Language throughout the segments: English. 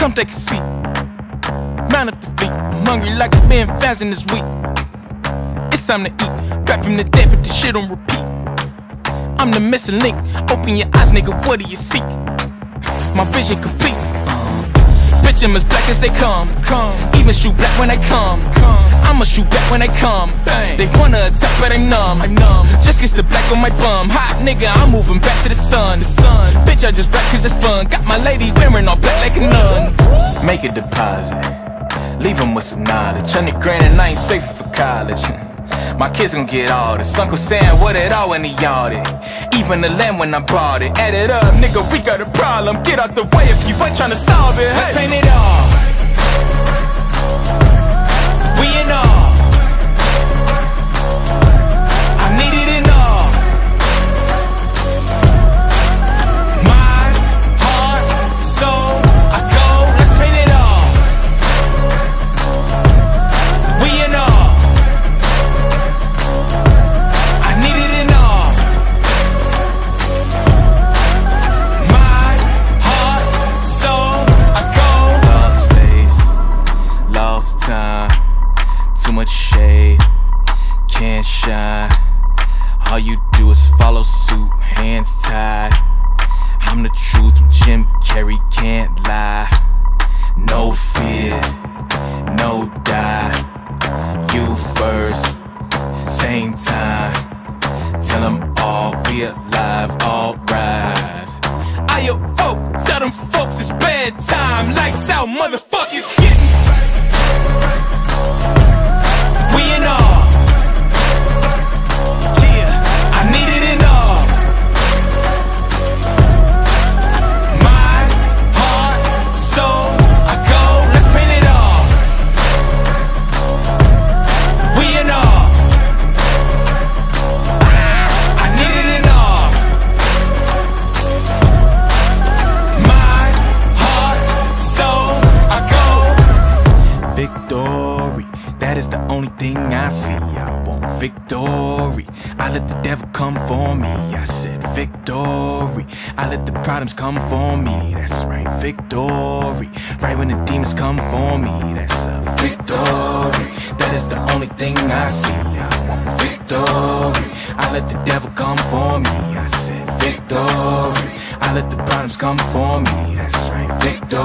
Come take a seat. Mount up the feet. I'm hungry like I've been fasting this week. It's time to eat. Back from the dead, put this shit on repeat. I'm the missing link. Open your eyes, nigga. What do you seek? My vision complete. Bitch, I'm as black as they come. Come. Even shoot black when they come. Come. I'ma shoot back when they come. Bang. They wanna attack, but I'm numb. I'm numb. Just gets the black on my bum. Hot nigga, I'm moving back to the sun. The sun. Bitch, I just rap cause it's fun. Got my lady wearing all black like a nun. Make a deposit. Leave 'em with some knowledge. Hundred grand and I ain't safe for college. My kids gon' get all this. Uncle Sam, what it all when he yard it. Even the lamb when I brought it. Add it up, nigga, we got a problem. Get out the way if you ain't tryna solve it. Let's paint it all. We in all. All you do is follow suit, hands tied. I'm the truth, Jim Carrey can't lie. No fear, no die. You first, same time. Tell them all we alive, all rise. I folk, tell them folks it's bedtime. Lights out, motherfuckers Victory, that is the only thing I see. I want victory. I let the devil come for me. I said victory. I let the problems come for me. That's right, victory. Right when the demons come for me. That's a victory. That is the only thing I see. I want victory. I let the devil come for me. I said victory. I let the come for me. That's right, victory.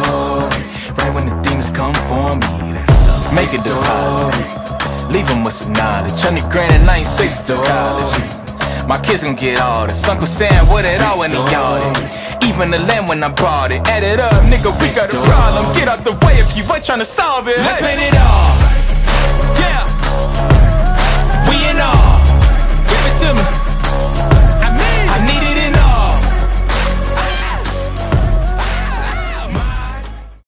Right when the demons come for me. That's right. make a deposit. Leave 'em with some knowledge. Hundred grand and I ain't safe for college. My kids gon' get all this. Uncle Sam, what it all when he yard it. Even the lamb when I brought it. Add it up, nigga, we got a problem. Get out the way if you ain't tryna solve it. Let's paint it all. Yeah. We in all.